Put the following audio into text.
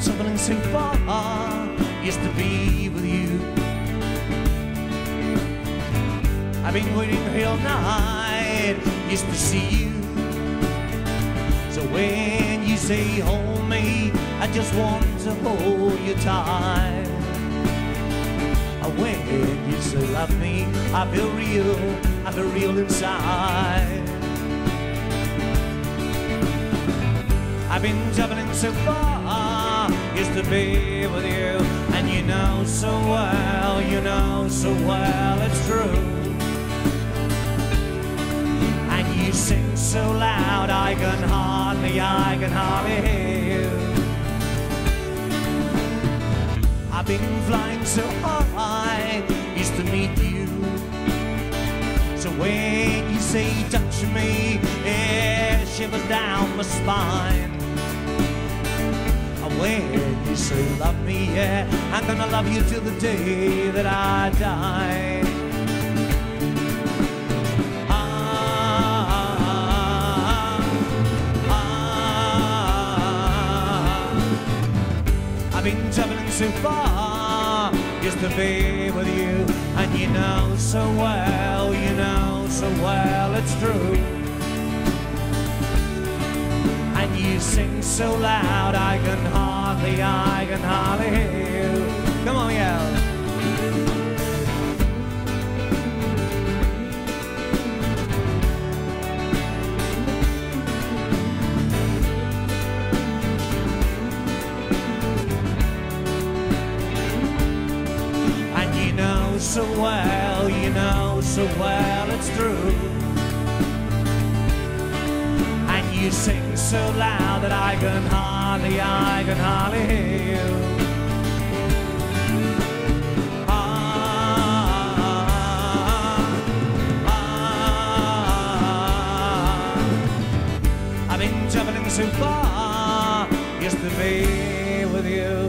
so far just to be with you. I've been waiting here all night just to see you. So when you say hold me, I just want to hold you tight. When you say love me, I feel real, I feel real inside. I've been traveling so far just to be with you, and you know so well, you know so well it's true. And you sing so loud, I can hardly, I can hardly hear you. I've been flying so high just to meet you. So when you say touch me, it shivers down my spine. When you say love me, yeah, I'm gonna love you till the day that I die. Ah. I've been traveling so far just to be with you, and you know so well, you know so well it's true. And you sing so loud, I can hardly, I can hardly hear you. Come on, yell. And you know so well, you know so well it's true. you sing so loud that I can hardly, I can hardly hear you. Ah, ah, ah, I've been traveling so far just to be with you.